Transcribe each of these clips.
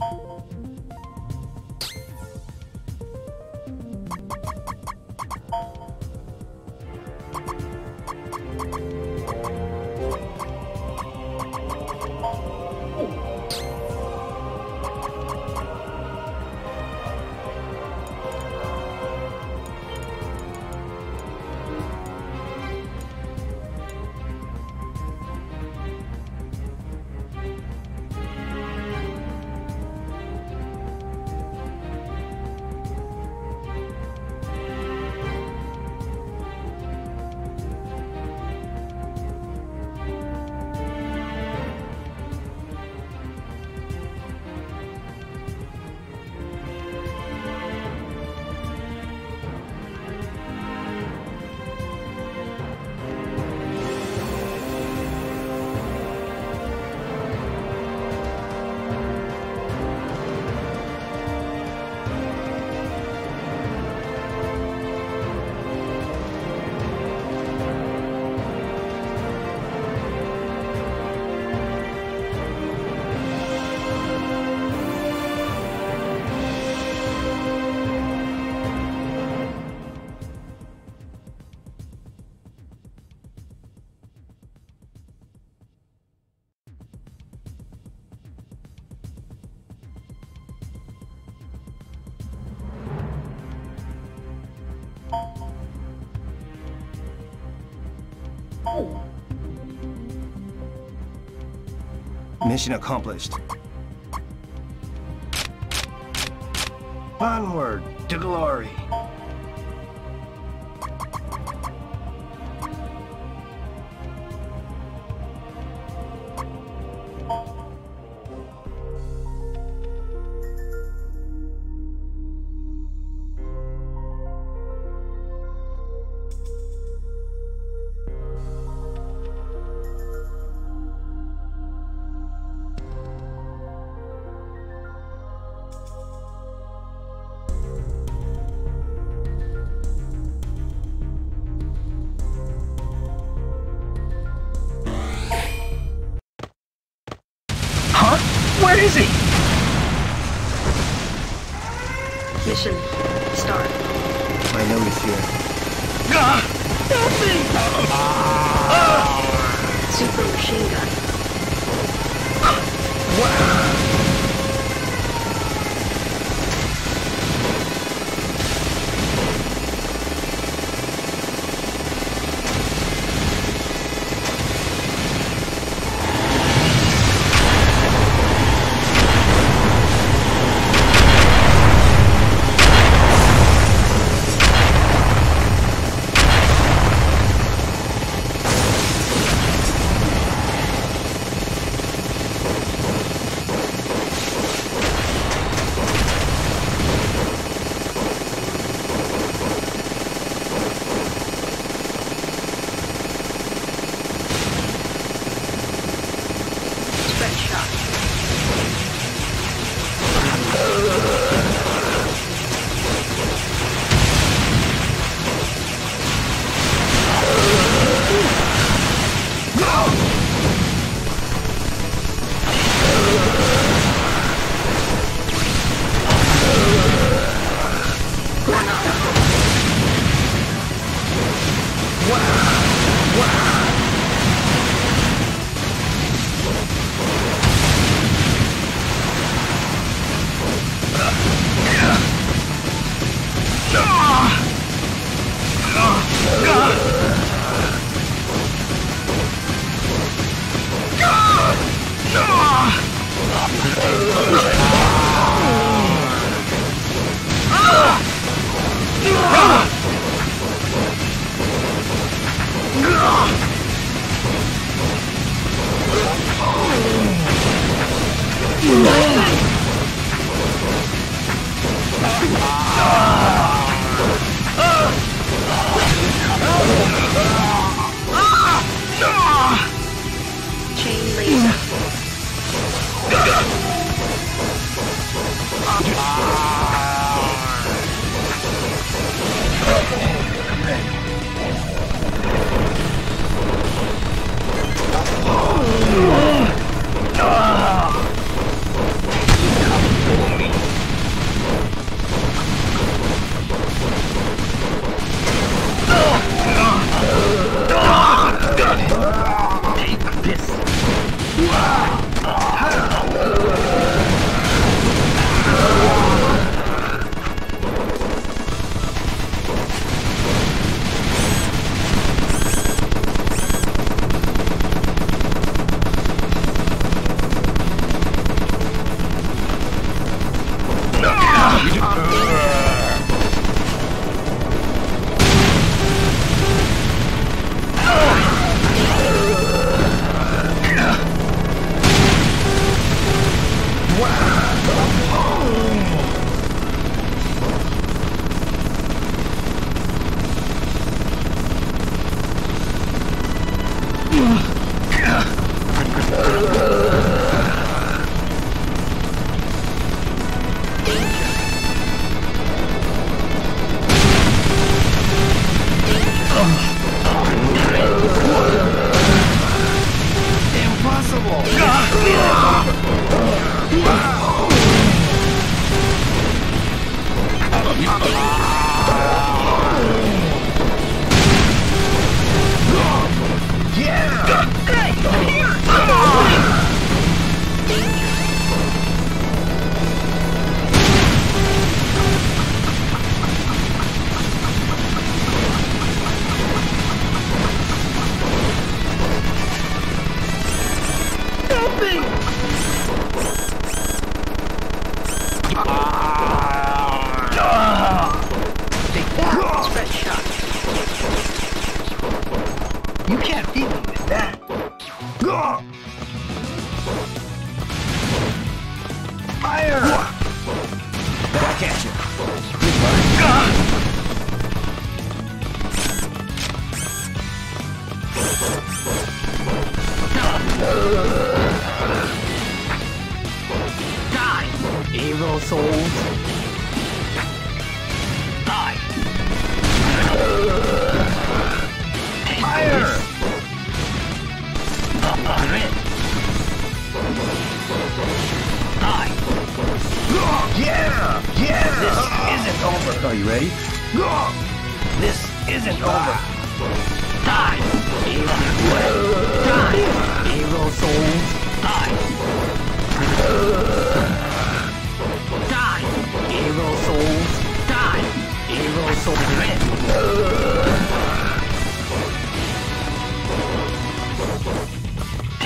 you Mission accomplished. Onward to glory.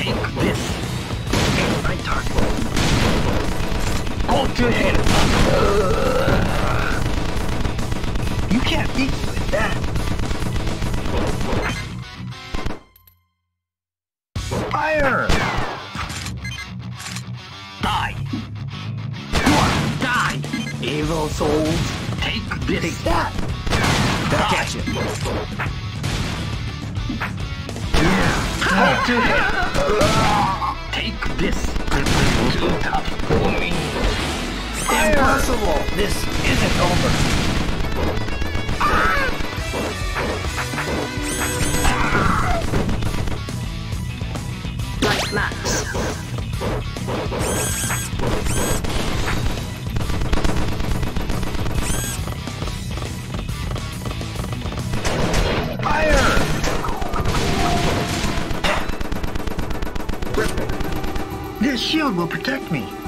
Take this. My target. Go to hell. You can't beat me with that. Fire! Die! Die! Evil souls, take this. Take that! Back at you. To hell. Take this. Too tough for me. Impossible! This isn't over. Like Max. Will protect me.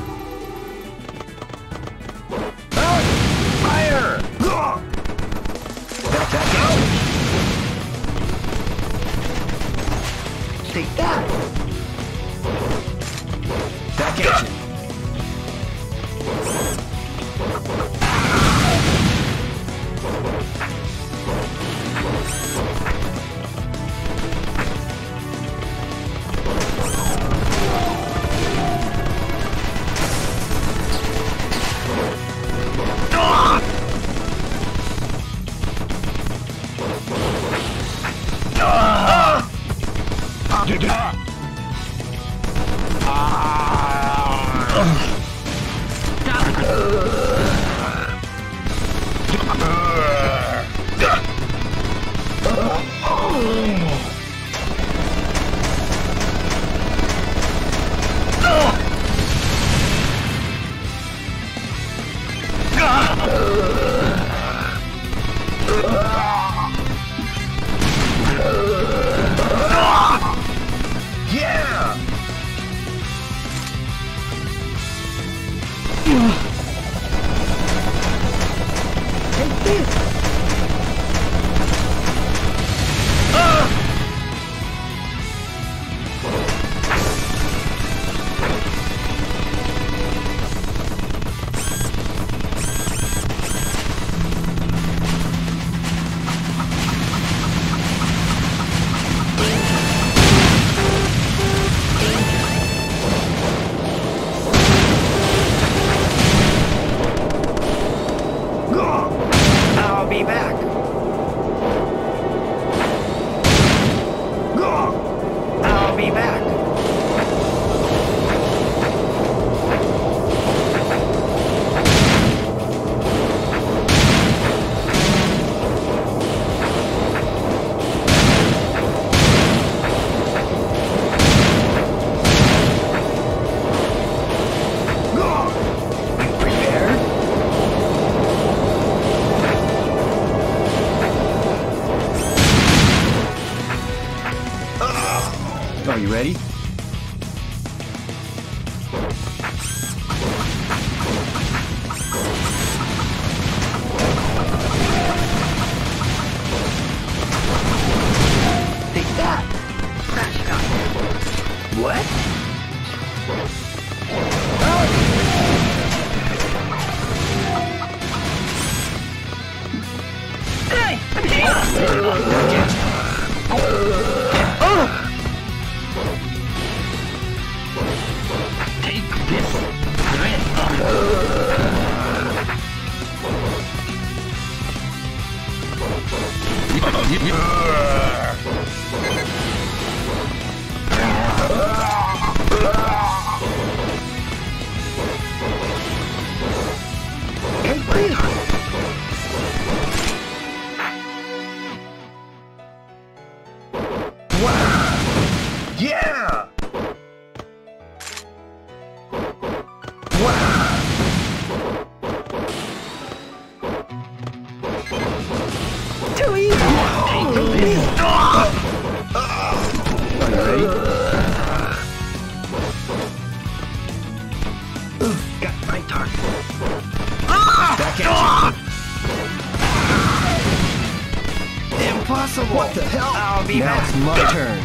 My turn.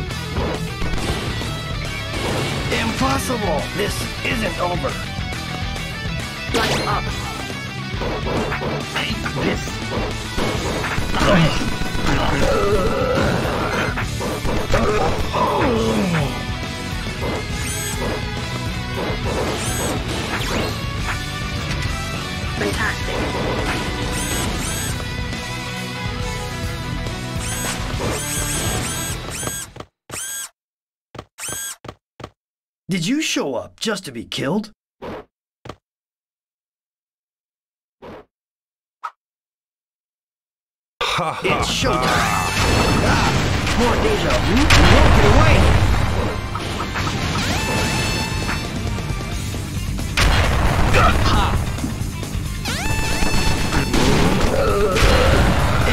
Impossible! This isn't over. Light up. Take this. Fantastic. Did you show up just to be killed? it's showtime! Ah, more deja vu? Won't get away!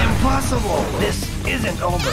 Impossible! This isn't over.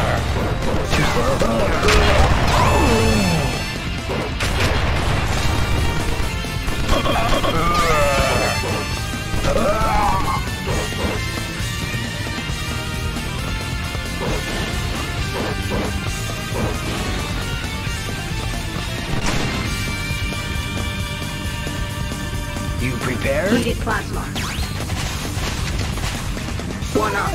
You prepared? Heated plasma. One up.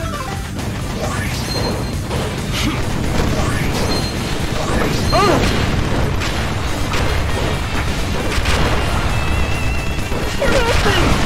This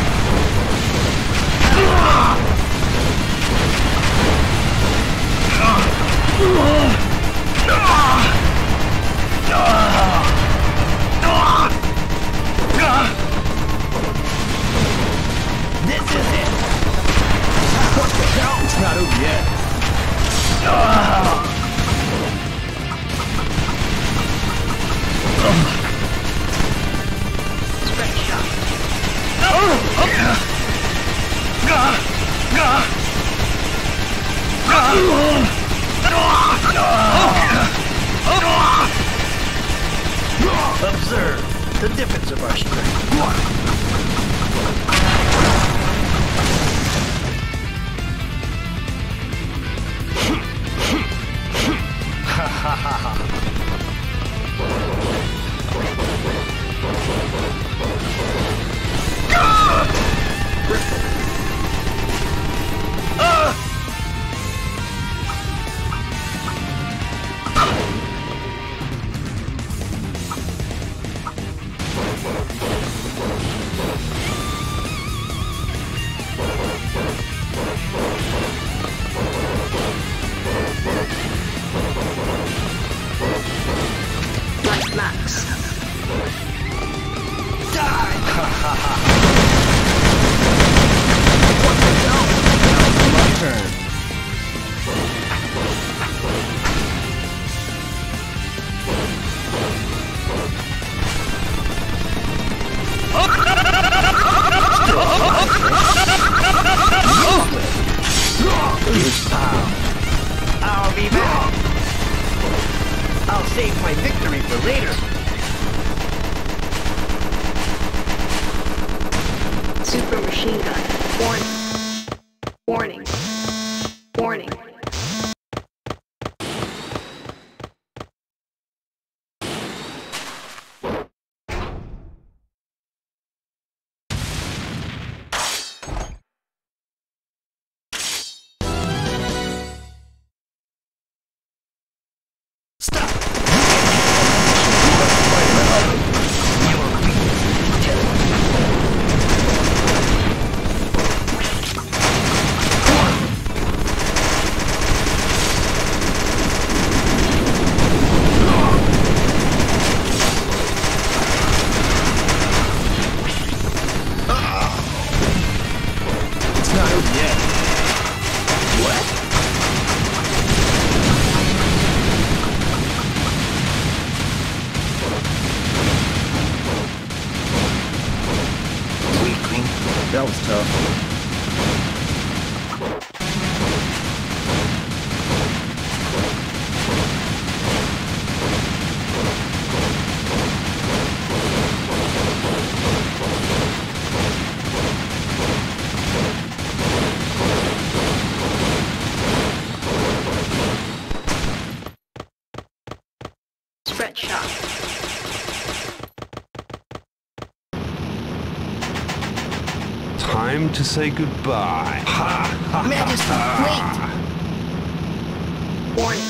is Observe the difference of our strength. say goodbye. Ha! Majesty, wait! Warning.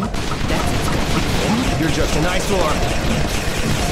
That's it. You're just an eyesore.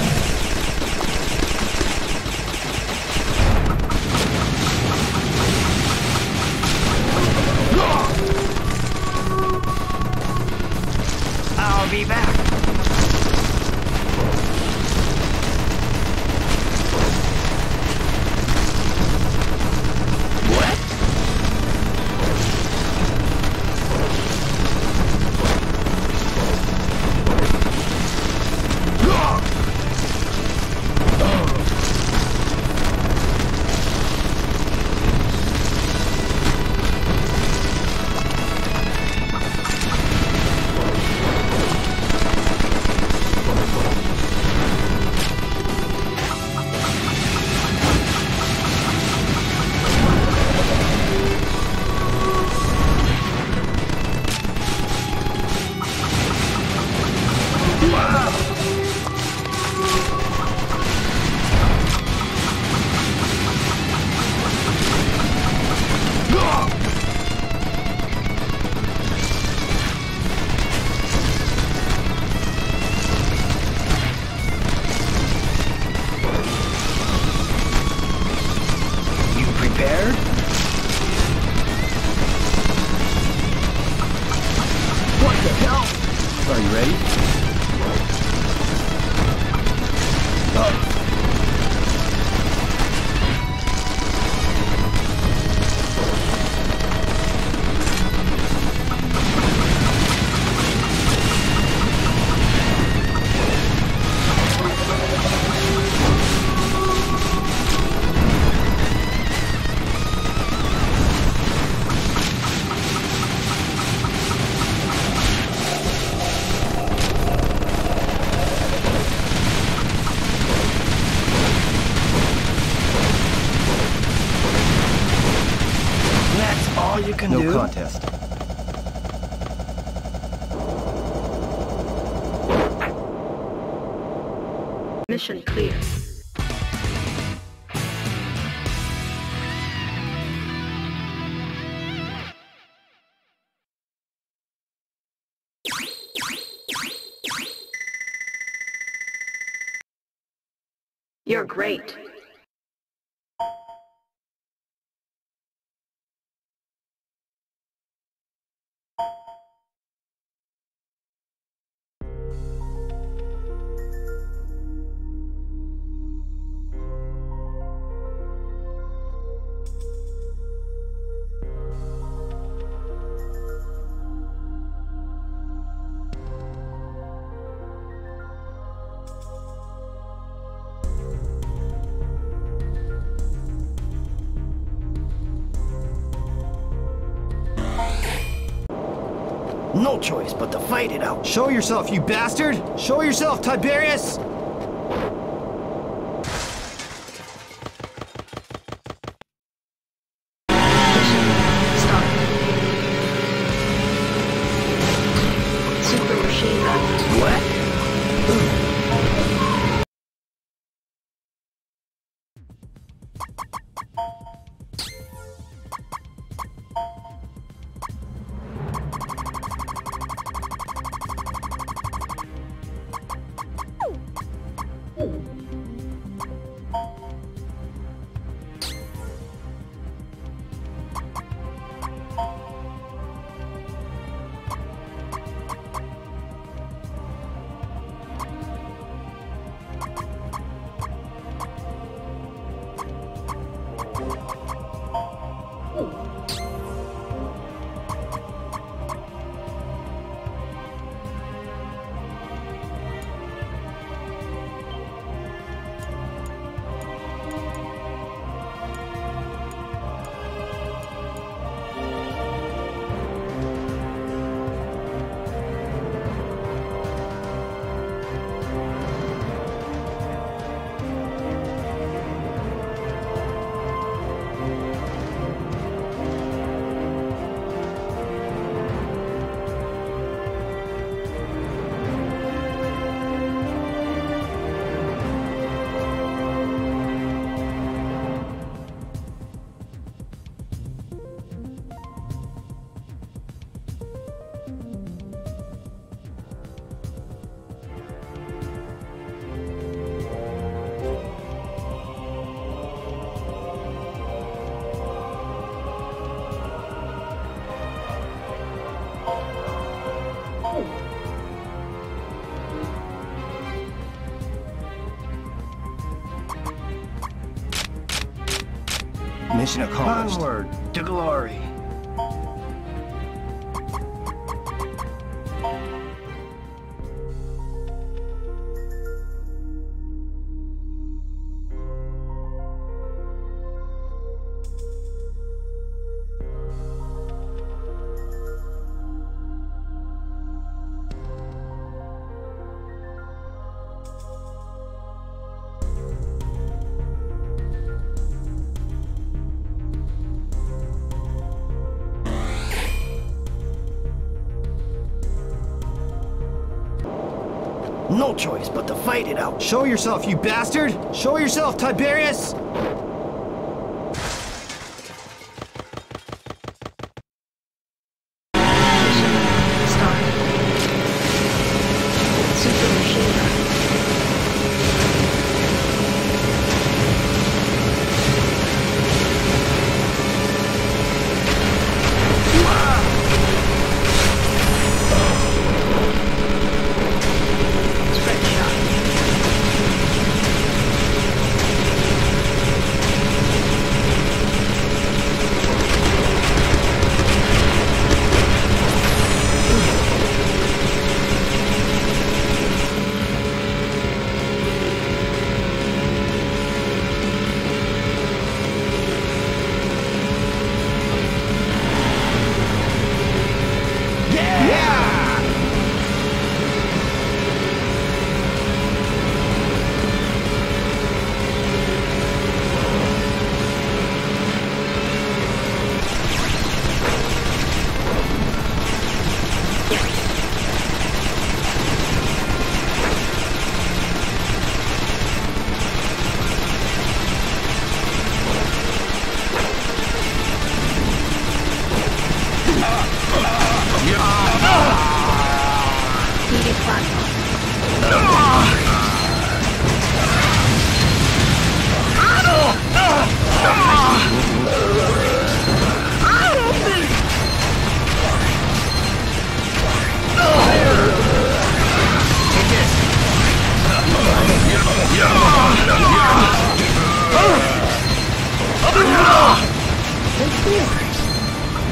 Are you ready? great. No choice but to fight it out. Show yourself, you bastard! Show yourself, Tiberius! Mission accomplished. Onward to glory. But to fight it out. Show yourself, you bastard! Show yourself, Tiberius!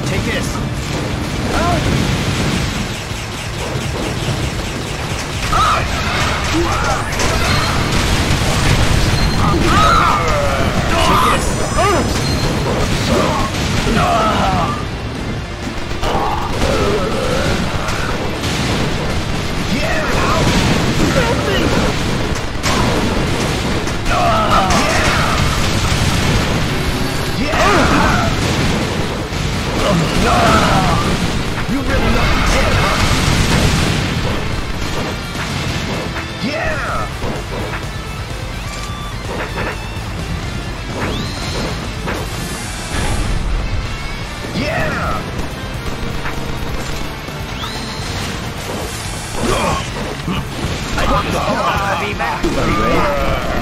Take this! prepared? You really know you? Yeah! Yeah! I want the whole army back!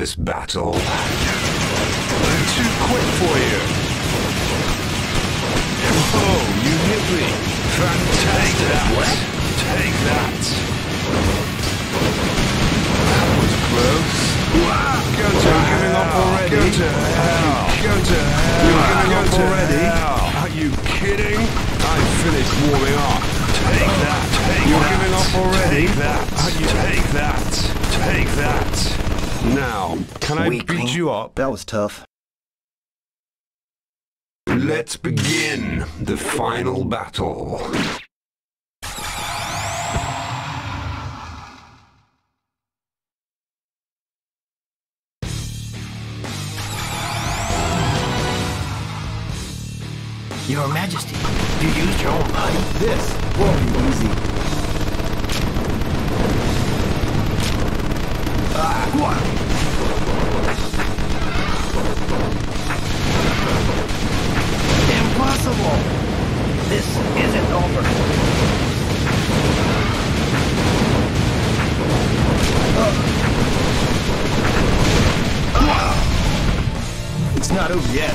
This battle. I'm too quick for you. Oh, you hit me. Fantastic. What? Take that. That was close. Go to giving up already. Go to hell. Go to hell. You're giving up already. Are you kidding? I finished warming up. Take that. Take You're that. giving up already. Take that. Are you take that. Take that. Now, can I beat you up? That was tough. Let's begin the final battle. Your Majesty, you used your own body? This won't be easy. Impossible! This isn't over. It's not over yet.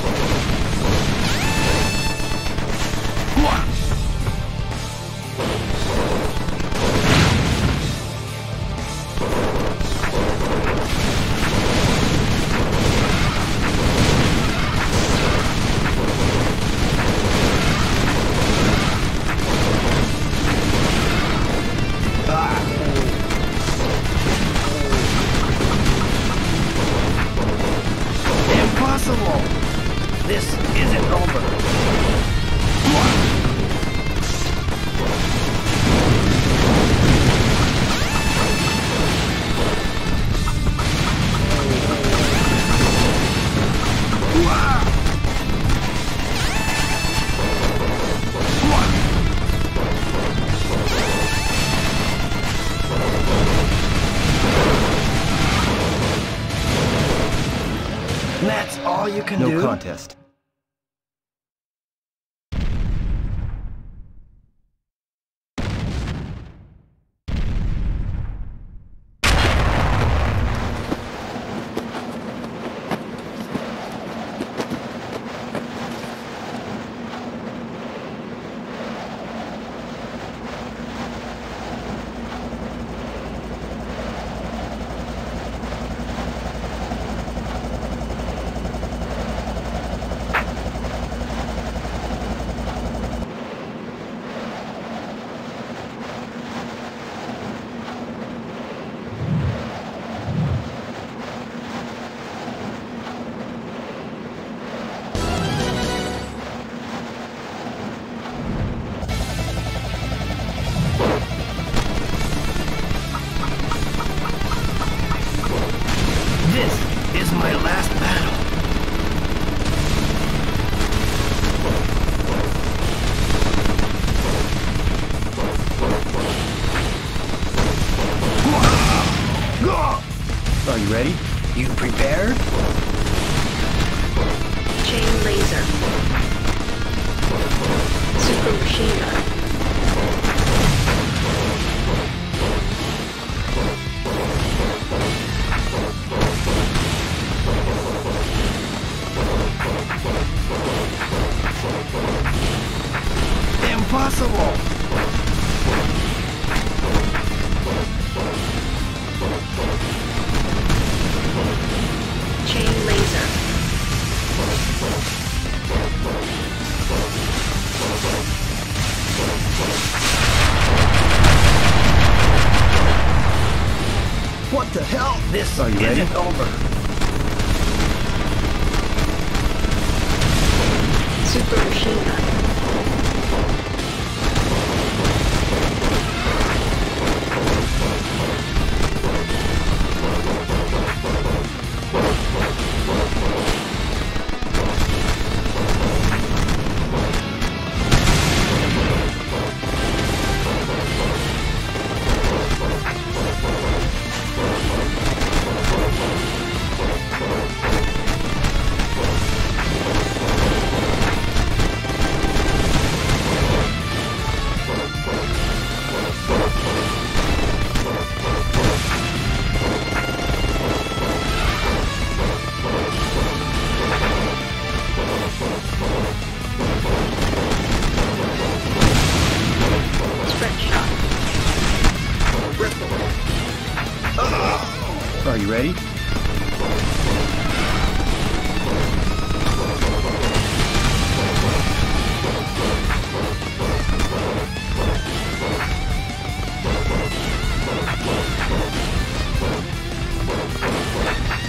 Can No do. contest. Are you ready?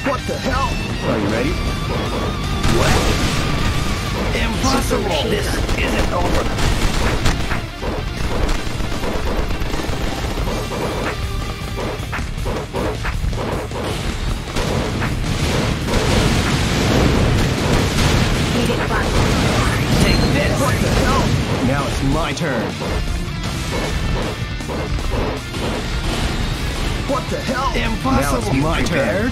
What the hell? Are you ready? What? Impossible! This isn't over. Turn. What the hell? Now Impossible! it's my You turn.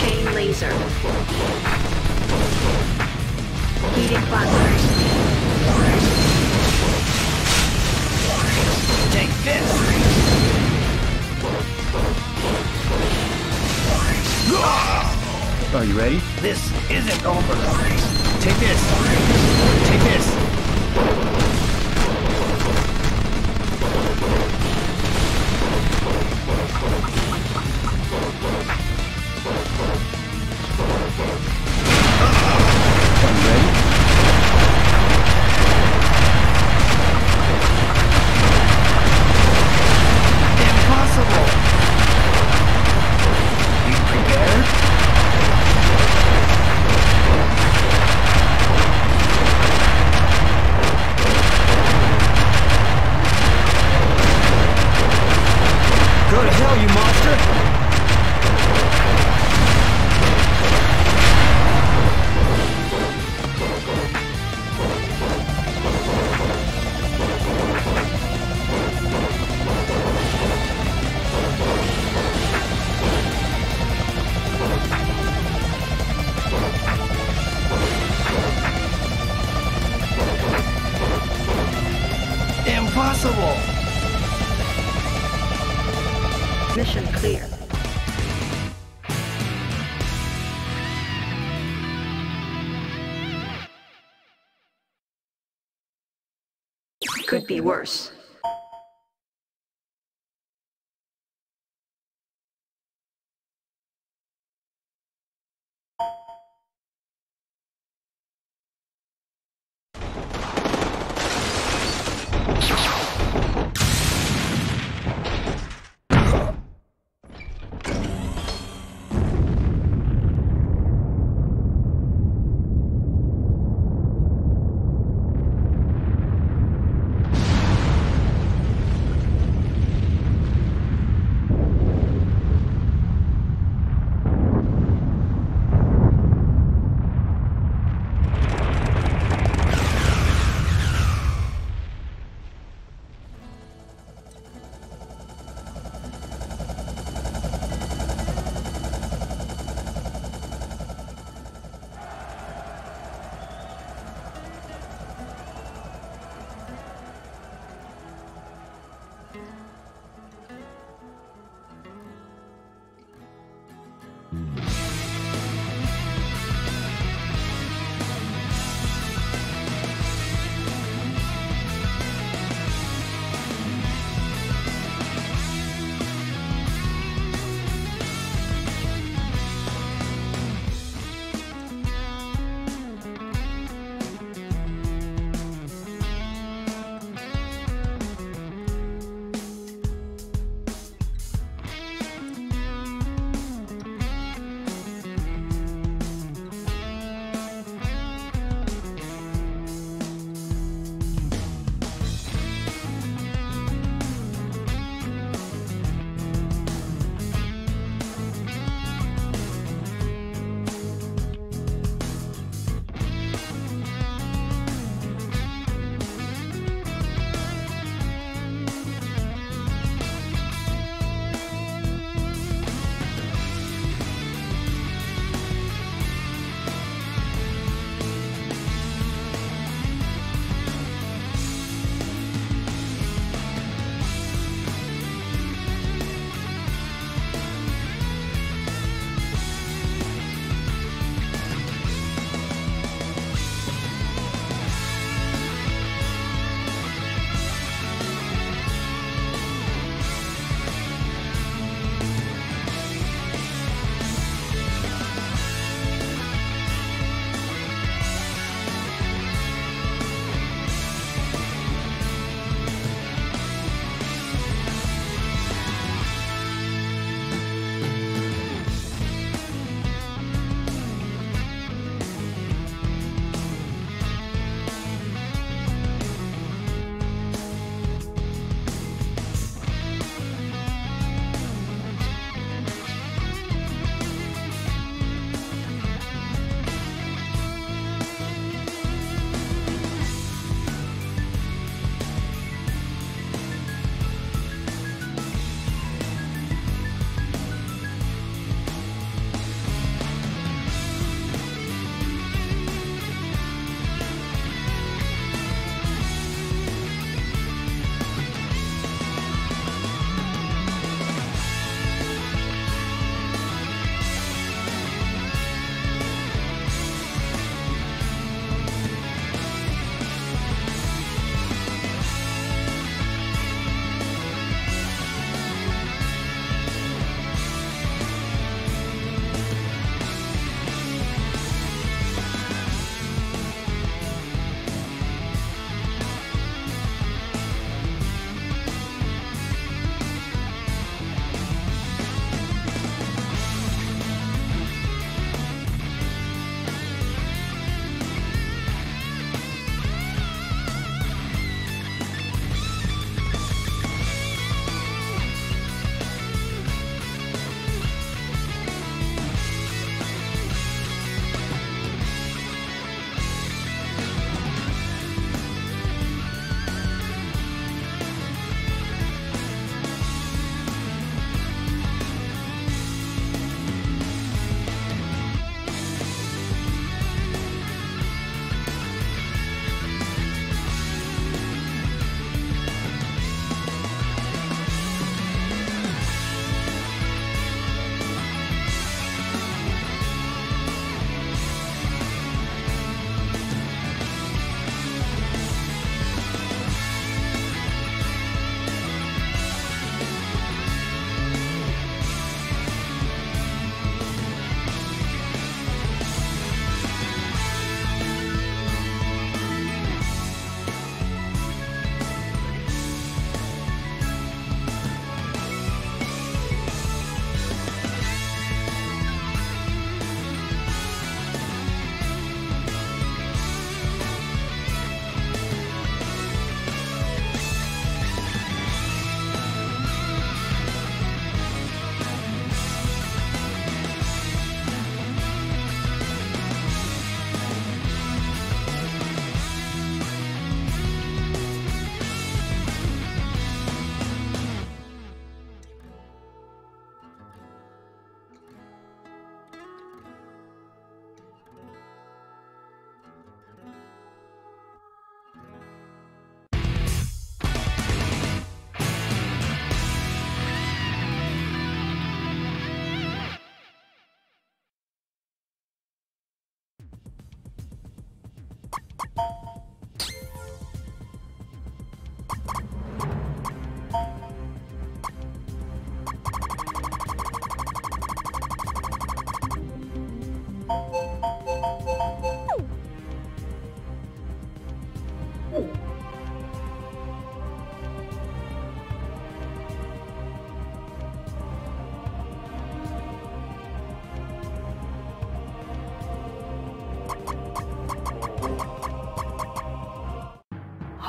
Chain laser. Heated platform. Ready? This isn't over. Take this. Take this.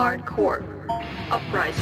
Hard Corps. Uprising.